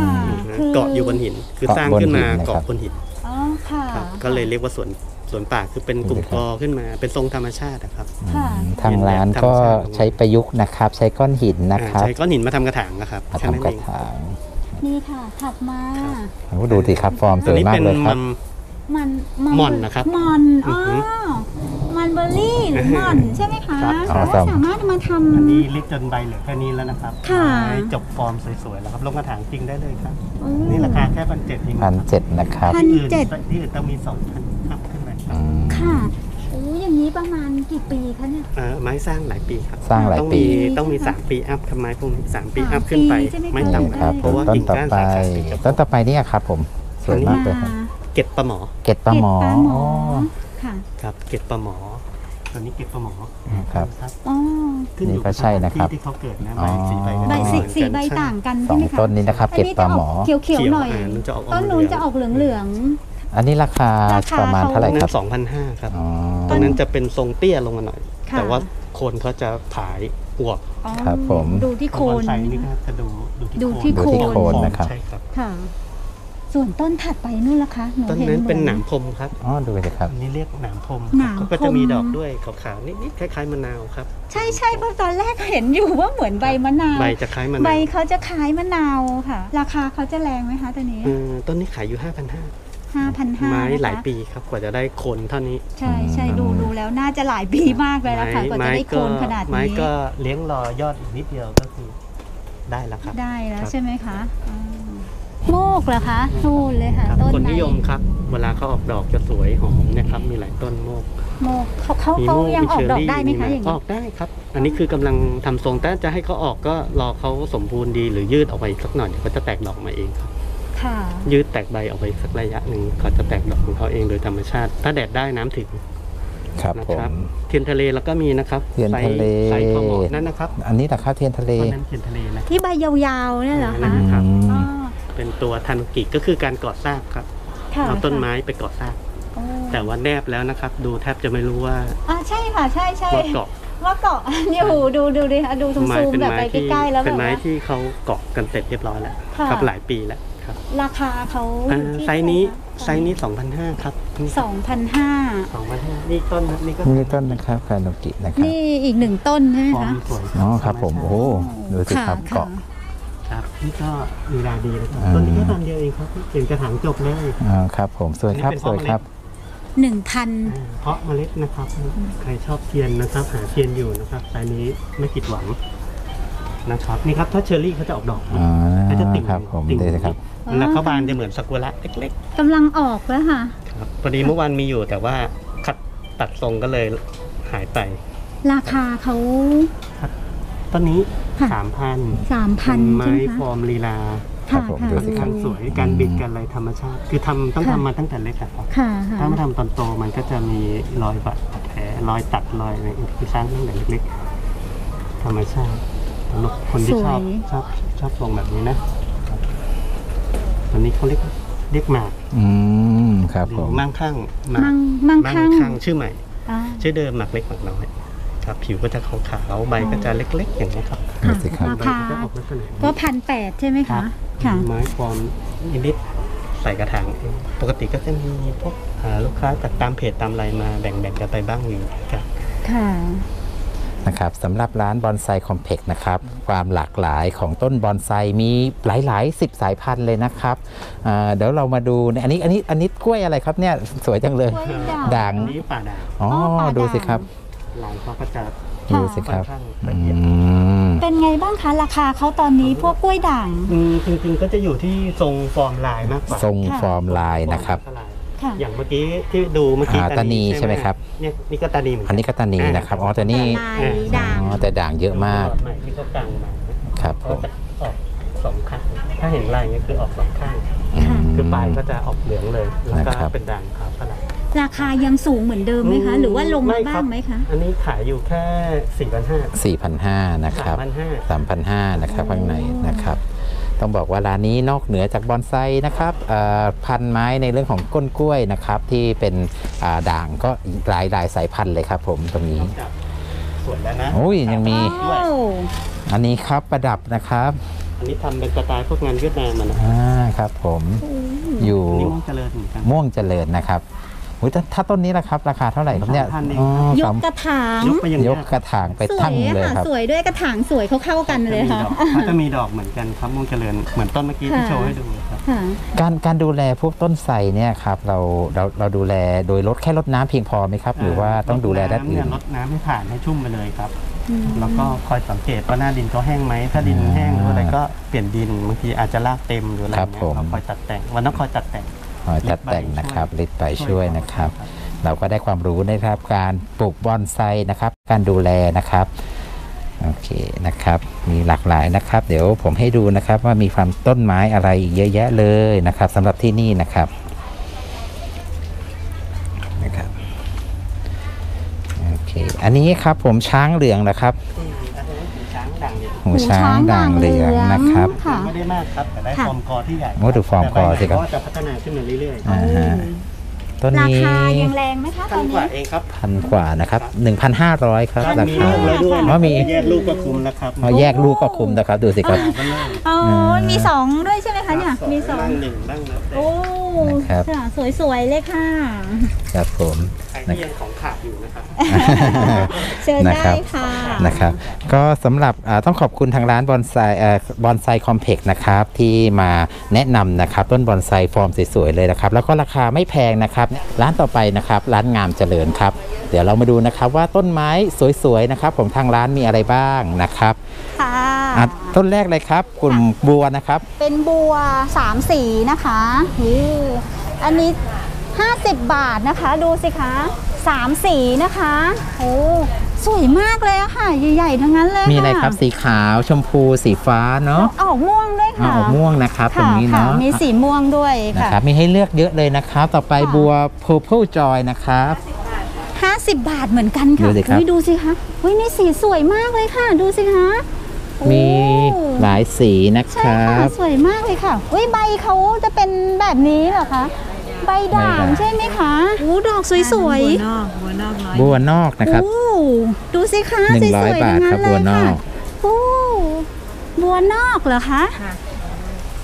นะฮะคือเกาะอยู่บนหิน คือเกาะสร้างบนขึ้นมาหินนะครับเกาะบนหินอ๋อค่ะครับ ก็เลยเรียกว่าสวน สวนป่าคือเป็นกลุ่มนี่ครับกอขึ้นมา เป็นทรงธรรมชาตินะครับ ค่ะ ทางร้านก็ใช้ประยุกต์นะครับ ใช้ก้อนหินนะครับอ่าใช้ก้อนหินมาทำกระถางนะครับมาแค่นั้นทำกระเองถางนี่ค่ะ ถัดมาโอ้โหดูสิครับฟอร์มสตัววยนี้มากเป็นเลยครัมับมมันหม่อนนะครับมอนอ๋ออหือมัลเบอร์รี่หรือหม่อนใช่ไหมคะครับอ๋อก็สามารถมาทำอันนี้ริดจนใบเหลือแค่นี้แล้วนะครับค่ะไม้จบฟอร์มสวยๆแล้วครับลงกระถางจริงได้เลยครับโอ้นี่ราคาแค่พันเจ็ดเองพันเจ็ดนะครับพัที่อื่นเจ็ดที่อื่นต้องมีสองพัน up ขึ้นไป ครับอืมค่ะโอ้อย่างนี้ประมาณกี่ปีคะเนี่ย เอ่อไม้สร้างหลายปีครับ สร้างหลายต้องปี มีต้องมีใช่ไหมสามปี up ครับไม้พวกนี้สามปีสาม up ขึ้นไปปีใช่ไหมคะ ไม่นี่ต่ำครับเพราะว่าต้นกิ่งต่อก้านไปสาขาติดกับต้นต่อไปเนี่ยครับผมสวยมากเลยครับเก็ดปลาหมอเกล็ดปลาหมอเกล็ดปลาหมออ๋อค่ะครับเก็ดปลาหมอตัวนี้เก็ดปลาหมอครับ อ๋อขึ้นอยู่นี่ก็ใช่นะครับ ที่ที่เขาเกิดนะอ๋ใบอสีใบก็ใบไม่สีเหมือนสีกันใบใช่ต่างกันสใช่องไหมคะต้นนี้นะครับ เกล็ดปลาหมอ เขียวเขียวๆหน่อยอ่านู้นจะออกต้นนู้นจะออกเหลืองเหลื องอันนี้ราคาราคาประมาณเท่าไหร่นั่ครับนสองพันห้าครับอ๋อ ตรงนั้นจะเป็นทรงเตี้ยลงมาหน่อย ค่ะ แต่ว่าโคนเขาจะผายอวบๆอ๋อครับผม ดูที่โคน ไซนี่ก็จะดูดูที่ดูโคนที่ดูที่โคนนะครับ ใช่ครับค่ะ ส่วนต้นถัดไปนู่นล่ะคะหนูต้นเห็นนั้นเป็นมือหนามพรมครับอ๋อดูสิครับ อันนี้เรียกหนามพรมหนามเขาก็จะมีพรมดอกด้วยขาวๆนิดๆคล้ายๆมะนาวครับ ใช่ใช่เพราะตอนแรกเห็นอยู่ว่าเหมือนใบมะนาว ใบจะคล้ายมะใบนาวเขาจะคล้ายมะนาวค่ะ ราคาเขาจะแรงไหมคะตัวนี้ เออต้นนี้ขายอยู่ 5,500 ห้าพันห้าไม้หลายปีครับกว่าจะได้โคนเท่านี้ ใช่ใช่ดูดูแล้วน่าจะหลายปีมากเลยละค่ะกว่าจะได้โคนขนาดไม้นี้ก็เลี้ยงรอยอดอีกนิดเดียวก็คือได้แล้วครับ ได้แล้วครับใช่ไหมคะอ่าโมกเหรอคะนู่นเลยค่ะครับต้นคนไหนิยมครับ เวลาเขาออกดอกจะสวยหอมนะครับ มีหลายต้นโมก โมกเขาเขามีเขาโมกยังมีออเชกอดอกรี่ได้ไหมมีคะอย่างอนี้อกได้ครับ อันนี้คือกำลังทำทรงแต่จะให้เขาออกก็รอเขาสมบูรณ์ดีหรือยืดออกไปอีกสักหน่อยเดี๋ยวเขาจะแตกดอกมาเองครับค่ะ ยืดแตกใบออกไปสักระยะหนึ่งเขาจะแตกดอกของเขาเองโดยธรรมชาติ ถ้าแดดได้น้ำถึงครับนะผมเทียนทะเลแล้วก็มีนะครับเทียนทะเลไซส์ไซส์พอเหมาะนั่นนะครับ อันนี้นะครับเทียนทะเลเพราะนั้นเทียนทะเลนะที่ใบยาวๆเนี่ยเหรอนั่คะนนะครับอืมอ๋อเป็นตัวทันกิก็คือการก่อสร้างครับค่ะเอาต้นไม้ไปก่อสร้างโอ้แต่ว่าแนบแล้วนะครับ ดูแทบจะไม่รู้ว่าอ่าใช่ค่ะใช่ใช่ว่าเกาะว่าเกาะเนี่ยโหดูดูดิคะดูซูไม้มเป็นๆแบบไม้ไปที่ใกล้ๆแล้วแบเป็นบไม้ว่าที่เขาเกาะกันเสร็จเรียบร้อยแล้วค่ะครับหลายปีแล้ว ครับราคาเขาอ่าอยู่ที่ไซส์นี้เท่าไหร่คะไซส์นี้2,500ครับนี่สองพันห้า2,500นี่ต้นนะนี่ก็นี่ต้นนะครับคาโนกินะครับนี่อีกหนึ่งต้นใช่ไหมฟอร์คะมสวยอ๋อครับผมโอ้โหดูสิค่ะครับค่ะเกาะครับนี่ก็มีรายดีเลยครับอืมต้นนี้ก็ตอนเดียวเองครับเปลี่ยนกระถางจบเลยอ่าครับ ผมสวยครับอันนี้เป็นสวยครับหนึ่งพันอ่าเพาะเมล็ดนะครับ ใครชอบเทียนนะครับ หาเทียนอยู่นะครับไซส์นี้ไม่ผิดหวัง นะครับนี่ครับถ้าเชอร์รี่เขาจะออกดอกอ่าเขาจะติ่งครับผมติ่งดูสิครับ แล้วเขาบานจะเหมือนซากุระเล็กกำลังออกแล้วค่ะ ๆครับพอดีเมื่อวานมีอยู่แต่ว่าขัดตัดทรงก็เลยหายไปราคาเขา ต้นนี้ค่ะ สามพันสามพันไม้ใช่ไหมฟคะ อร์มลีลาครัค่ะบผมค่ะดูสิครักาบรสวยการบิดกันอะไรธรรมชาติ คือทำต้องค่ะ ทำมาตั้งแต่เล็กอะครับ ค่ะค่ะถ้าไม่ทำตอนโตมันก็จะมีรอยบาดแผลรอยตัดรอยอะไรที่สร้างตั้งแต่เล็กๆธรรมชาติ สำหรับคนที่ชอบชอบชอบทรงแบบนี้นะอันนี้เขาเรียกเรียกหมากอืมครับหรืผอมมั่งคั่งหมากมั่งมั่งมั่คั่งงคั่งชื่อใหม่ อ่า ชื่อเดิมหมากเล็กหมากน้อยครับผิวก็จะขาวๆใบก็จะเล็กๆ อย่างนี้ยครับดูสิครับ ราใบคา ก็จะออกลักษณะนี้ก็พันแปดใช่ไหมครัคะบค่ะ ไม้ฟอร์มนิดๆใส่กระถางเองปกติก็จะมีพวกอ่าลูกค้าจากตามเพจตามอะไรมาแบ่งๆกันไปบ้างอยู่ครับค่ะ นะครับสำหรับร้านบอนไซคอมเพล็กซ์นะครับความหลากหลายของต้นบอนไซมีหลายๆสิบสายพันธุ์เลยนะครับอ่าเดี๋ยวเรามาดูอันนี้อันนี้อันนี้กล้วยอะไรครับเนี่ยสวยจังเลยกล้วยด่างด่างอันนี้ป่าด่างอ๋ออ๋อป่าด่างดูสิครับ ลายเขาก็จะค่ะดูสิครับค่อนข้างอืละเอียดมเป็นไงบ้างคะราคาเขาตอนนี้พวกกล้วยด่าง อืมจริงๆก็จะอยู่ที่ทรงฟอร์มลายมากกว่าทรงค่ะฟอร์มลายนะครับ ฟอร์มลายค่ะ อย่างเมื่อกี้ที่ดูเมื่อกี้อ่าตานีใช่ไหมครับ เนี่ยนี่ก็ตานีเหมือนอันนี้ก็ตานีนะครับอ๋อแต่นี่ลายด่างอ๋อแต่ด่างเยอะมากใหม่ที่เขากลางมาครับผก็มจะออกสองข้างถ้าเห็นลายเนี้ยคือออกสองข้าง อืม คือปลายก็จะออกเหลืองเลย แล้วก็นะครับ เป็นด่างขาวประหลาดราคายังสูงเหมือนเดิมไหมคะ หรือว่าลงมาไม่คบ้ารังไหมคะ อันนี้ขายอยู่แค่สี่พันห้า4,500นะครับสามพันห้า3,500นะครับข้างในนะครับ ต้องบอกว่าร้านนี้นอกเหนือจากบอนไซนะครับเอ่อพันไม้ในเรื่องของก้นกล้วยนะครับ ที่เป็นอ่าด่างก็หลายหลายสายพันธุ์เลยครับ ผมตรงนี้จากสวยแล้วนะโอ้ยยังมีโอ้อันนี้ครับประดับนะครับ อันนี้ทำเป็นสไตล์พวกงานเวียดนามอะนะอ่าครับ ผมอยู่อันนี้ม่วงเจริญเหมือนกันม่วงเจริญนะครับอุ๊ ยถ้าถ้าต้นนี้ละครับ ราคาเท่าไหร่ครับเนี่ย3,000เอง อ๋อยกสามกระถางยกไปอย่างยเงี้กยกระถางไปสวทั้งยเลยค่ะครับ สวยด้วยกระถางสวยเขาเข้ากันเลยค่ะ เขาจะมีดอกเหมือนกันครับม่วงเจริญเหมือนต้นเมื่อกี้ที่ค่ะ โชว์ให้ดูครับ ค่ะ การการดูแลพวกต้นไทรเนี่ยครับเราเราเราดูแลโดยลดแค่ลดน้ำเพียงพอไหมครับ หรือว่าต้องดูแลด้านอื่เยนลดน้ำให้ผ่านให้ชุ่มไปเลยครับ แล้วก็คอยสังเกตว่าหน้าดินเขาแห้งไหม ถ้าดินแห้งหรืออะไรก็เปลี่ยนดินบางทีอาจจะรากเต็มหรืออะไรครับเงี้ผยมเราคอยตัดแต่งวันต้องคอยตัดแต่ง อ๋อจัดแต่งนะครับลิดไปช่วยนะครับ เราก็ได้ความรู้นะครับการปลูกบอนไซนะครับ การดูแลนะครับโอเคนะครับ มีหลากหลายนะครับ เดี๋ยวผมให้ดูนะครับว่ามีความต้นไม้อะไรอีกเยอะแยะเลยนะครับสำหรับที่นี่นะครับนะครับโอเคอันนี้ครับผมช้างเหลืองนะครับ หูช้างด่างเหลืองนะครับ ค่ะ ไม่ได้มากครับ แต่ได้ค่ะฟอร์มกอที่ใหญ่โอ้ดูฟอร์มกอสิครับ แต่ใบใหญ่ก็จะพัฒนาขึ้นมาเรื่อยอ่าฮะ ต้นรานี้คายังแรงไหมคะๆตพัอนนกนี้ ว่าเองครับ พันกว่านะครับ 1,500 ครับรามีคา ลูกแล้วด้วยอ๋อมี แยกลูกก็คุมนะครับพอแยกลูกก็คุมนะครับ ดูสิครับ อ๋อมีสองด้วยใช่ไหมคะเนี่ย มีสองบ้างหนึ่งบ้างแล้วแต่โอ้นะครับค่ะสวยๆเลยค่ะ ครับผม ใครที่ยังของขาดอยู่นะครับ เชิญนะได้ครับค่ะ นะครับก็สำหรับอ่าต้องขอบคุณทางร้านบอนไซเอ่อบอนไซคอมเพล็กซ์นะครับที่มาแนะนำนะครับต้นบอนไซฟอร์มสวยๆเลยนะครับแล้วก็ราคาไม่แพงนะครับร้านต่อไปนะครับ ร้านงามเจริญครับ เดี๋ยวเรามาดูนะครับว่าต้นไม้สวยๆนะครับของทางร้านมีอะไรบ้างนะครับค่ะอะต้นแรกเลยครับกลุ่มบัวนะครับ เป็นบัวสามสีนะคะนี่อันนี้ 50 บาทนะคะดูสิคะสามสีนะคะโอ้สวยมากเลยอะค่ะ ใหญ่ๆทั้งนั้นเลยมีอะไรครับสีขาวชมพูสีฟ้าเนาะออกม่วงด้วยอ่าค่ะออกม่วงนะครับตรงนี้ค่ะเนาะมีสีม่วงด้วยนะค่ะครับมีให้เลือกเยอะเลยนะครับต่อไปค่ะบัว purple joy นะครับ50 บาทเหมือนกันค่ะดูสิครับอุ๊ยดูสิคะเฮ้ยนี่สีสวยมากเลยค่ะ ดูสิคะโอ้มีหลายสีนะคใช่รัค่ะบสวยมากเลยค่ะอุ้ยใบเขาจะเป็นแบบนี้เหรอคะ ใบด่างใบด่างใช่ไหมคะโอ้ดอกสวยบัวนอกบัวนอกน้อยบัวนอกๆนะครับโอ้ดูสิคะหนึ่งร้อยสวๆบาทครับทั้งบัวนอกเลยค่ะโอ้บัวนอกเหรอคะค่ะ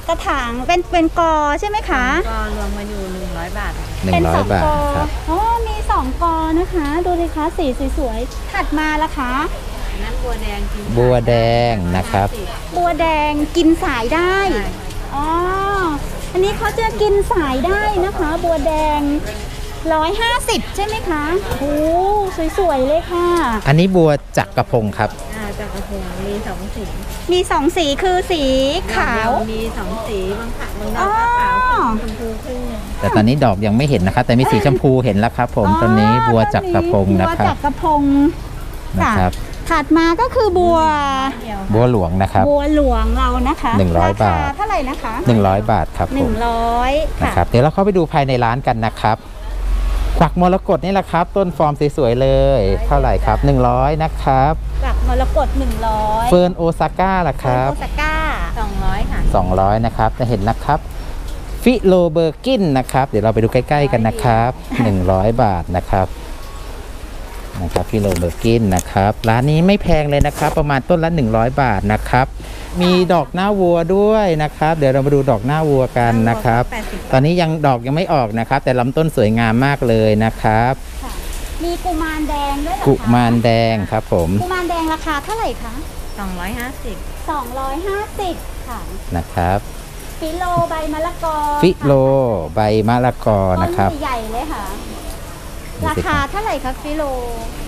กระถางเป็นเป็นกอใช่ไหมคะก็รวมมาอยู่100บาทหนึ่เป็งนร้อสยองบาทกอครับอ๋อมีสองกอนะคะ ดูสิคะสีสวยๆถัดมาละคะอันนั้นบัวแดงกินบัวแดงนะครับ บัวแดงกินสายได้ใช่อ๋อ อันนี้เขาจะกินสายได้นะคะ บัวแดง 150 ใช่ไหมคะโอ้สวยๆเลยค่ะ อันนี้บัวจักรพงศ์ครับ อ่าจากกระพงมีสองสีมีสองสีคือสีขาว มีสองสีบางผักบางดอ๋ออกก็ขาวชมพูครึ่งหนึ่งแต่ตอนนี้ดอกยังไม่เห็นนะครับ แต่มีสีชมพูเห็นแล้วครับ ผมตอนนี้บัวจักรพงศ์นะบัวครัจับกรพงศ์นะครับ ถัดมาก็คือบัวเดียวบัวหลวงนะครับ บัวหลวงเรานะคะหนึ่งร้อยคบาทเท่าไหร่นะคะ 100 บาทครับผมหนึ่งร้อยนะค่ะครับเดี๋ยวเราเข้าไปดูภายในร้านกันนะครับกวักมรกตนี่แหละครับ ต้นฟอร์มสวยๆเลย เท่าไหร่ครับ 100 นะครับกวักมรกตหนึ่งร้อยเฟิร์นโอซาก้าล่ะครับโอซาก้าสองร้อยค่ะ200 นะครับจะเห็นนะครับฟิโลเบอร์กินนะครับ เดี๋ยวเราไปดูใกล้ ๆ กันนะครับ 100 บาทนะครับ นะครับฟิโลเบอร์กินนะครับร้านนี้ไม่แพงเลยนะครับ ประมาณต้นละ 100 บาทนะครับ มีดอกหน้าวัวด้วยนะครับ เดี๋ยวเรามาดูดอกหน้าวัวกันนะครับแปดสิบตอนนี้ยังดอกยังไม่ออกนะครับ แต่ลำต้นสวยงามมากเลยนะครับค่ะมีกุมารแดงด้วยเหรอคะกุมารแดงครับผมกุมารแดงราคาเท่าไหร่คะสองร้อยห้าสิบ250ค่ะนะครับ ฟิโลใบมะละกอฟิโลใบมะละกอต้นนะครับใหญ่ๆเลยค่ะดูสิ ราคาเท่าไหร่คะฟิโล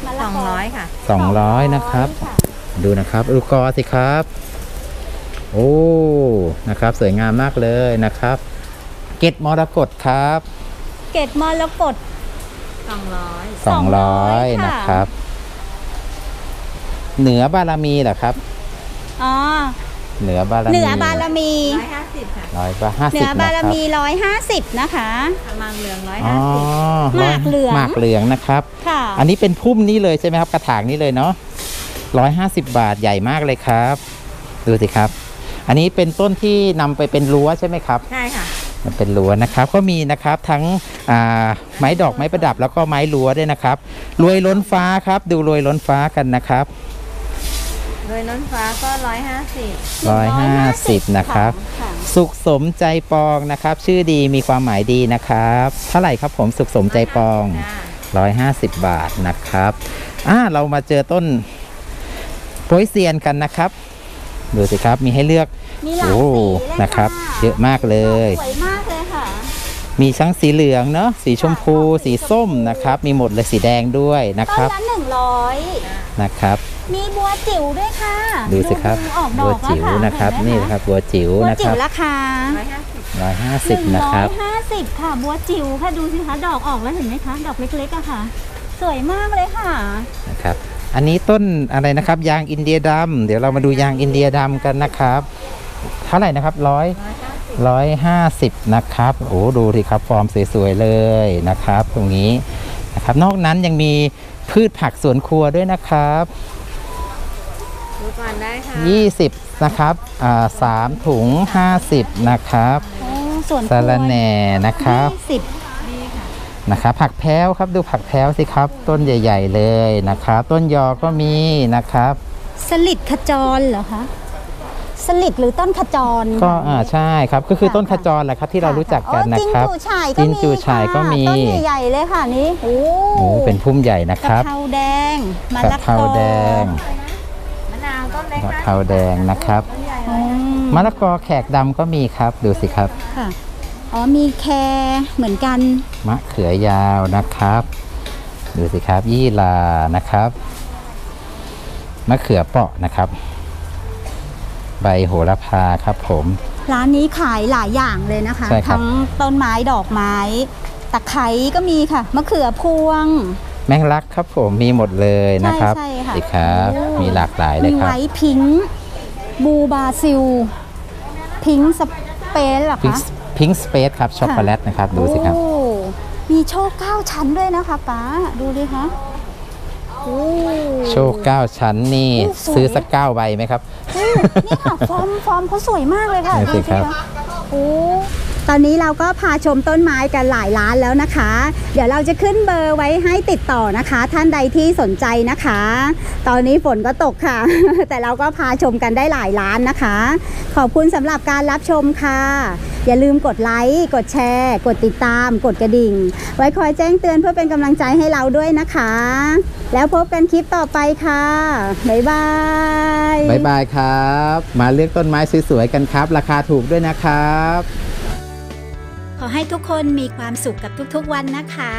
มะละสกอองร้อยค่ะ200นะครับค่ะดูนะครับดูกอสิครับ โอ้นะครับ สวยงามมากเลยนะครับ เกตมรกตครับ เกตมรกตสองร้อย200ค่ะนะครับ เหนือบารมีเหรอครับ อ๋อ เหนือบารมีเหนือบารมีร้อยห้าสิบค่ะร้อยบาห้าเหนืสิบอนะบารครับมี150นะคะทำมังเหลืองร้อยอ๋อห้าสิบหมากเหลืองหมากเหลืองนะครับค่ะอันนี้เป็นพุ่มนี้เลยใช่ไหมครับกระถางนี้เลยเนาะร้อยห้าสิบบาทใหญ่มากเลยครับ ดูสิครับ อันนี้เป็นต้นที่นำไปเป็นรั้วใช่ไหมครับใช่ค่ะมันเป็นรั้วนะครับ ก็มีนะครับทั้งอ่าไม้ดอกไม้ประดับแล้วก็ไม้รั้วด้วยนะครับรวยล้นฟ้าครับ ดูรวยล้นฟ้ากันนะครับ โดยน้นฟ้าก็ร้อยห้าสิบ ร้อยห้าสิบนะครับค่ะสุขสมใจปองนะครับ ชื่อดีมีความหมายดีนะครับเท่าไหร่ครับผมสุขสมใจปอง150บาทนะครับอ่าเรามาเจอต้นโปยเซียนกันนะครับ ดูสิครับมีให้เลือกมีหลายโอ้สีเลยนะครับ เยอะมากเลยสวยมากเลยค่ะ มีทั้งสีเหลืองเนาะสีชมพู สีส้มนะครับ มีหมดเลยสีแดงด้วยนะคต้รันบละหนึ่งร้อยนะครับ มีบัวจิ๋วด้วยค่ะดูสิครับออกดบัอวกแล้วจิ๋วค่ะนะครับเห็นี่ไหมนะครับบัวจิ๋วบัวนะคจิ๋รัวบราคาร้อยห้าสิบ150นะครับห้าสิบค่ะ บัวจิ๋วค่ะดูสิคะดอกออกแล้วเห็นไหมคะดอกเล็กๆอะค่ะ สวยมากเลยค่ะ นะครับ อันนี้ต้นอะไรนะครับ ยางอินเดียดำเดี๋ยวเรามาดูยางอินเดียดำกันนะครับ เท่าไหร่นะครับร้อยร้อยห้าสิบนะครับ โอ้ดูสิครับ ฟอร์มสวยๆเลยนะครับ ตรงนี้นะครับ นอกนั้นยังมีพืชผักสวนครัวด้วยนะครับ ดูก่อนได้ค่ะ20 นะครับอ่าสามถุง 50 นะครับโอ้ส่วนสาระแหน่นะครับ สิบนะครับผักแพ้วครับดูผักแพ้วสิครับ ต้นใหญ่ ๆ เลยนะครับ ต้นยอก็มีนะครับ สลิดขจรเหรอคะสลิดหรือต้นขจร ก็อ่าใช่ครับก็คือต้นขจรแหละครับที่เรารู้จักกันนะครับโอ้จินจูฉ่ายก็จินมีจูฉ่ายก็มี ค่ะต้นใหญ่ๆเลยค่ะนี่โอ้โอ้เป็นพุ่มใหญ่นะคกะรับเพราแดงมะกะละเพราแดงมะ นาวต้นเล็กกะนะเพราแดงนะครับอืมมะละกอแขกดำก็มีครับดูสิครับ ค่ะ อ๋อมีแครเหมือนกัน มะเขือยาวนะครับ ดูสิครับ ยี่ลานะครับมะเขือเปราะนะครับ ใบโหระพาครับผม ร้านนี้ขายหลายอย่างเลยนะคะ ใช่ครับ ทั้งต้นไม้ดอกไม้ตะไคร้ก็มีค่ะมะเขือพวง แมงลักครับผมมีหมดเลยนะครับใช่ใช่ค่ะสิครับโอ้มีหลากหลายเลยมีครับไวท์พิงค์บูบาซิล พิงค์สเปซเหรอพิงคะพิงสเปซครับช็อกโกแลตนะครับดูสิครับโอ้มีโชคเก้าชั้นด้วยนะคะป้าดูดิคะอโอ้โชค9ชั้นนี่โอ้สวยซื้อสัก9ใบไหมครับโอ้นี่ค่ะฟอร์มฟอร์มเขาสวยมากเลยค่ะนั่นสิครับดูะโอ้ ตอนนี้เราก็พาชมต้นไม้กันหลายร้านแล้วนะคะ เดี๋ยวเราจะขึ้นเบอร์ไว้ให้ติดต่อนะคะ ท่านใดที่สนใจนะคะ ตอนนี้ฝนก็ตกค่ะ แต่เราก็พาชมกันได้หลายร้านนะคะ ขอบคุณสำหรับการรับชมค่ะ อย่าลืมกดไลค์กดแชร์ กดติดตาม กดกระดิ่ง ไว้คอยแจ้งเตือนเพื่อเป็นกำลังใจให้เราด้วยนะคะ แล้วพบกันคลิปต่อไปค่ะบ๊ายบายบายบายครับ มาเลือกต้นไม้สวยๆกันครับ ราคาถูกด้วยนะครับ ให้ทุกคนมีความสุขกับทุกๆวันนะคะ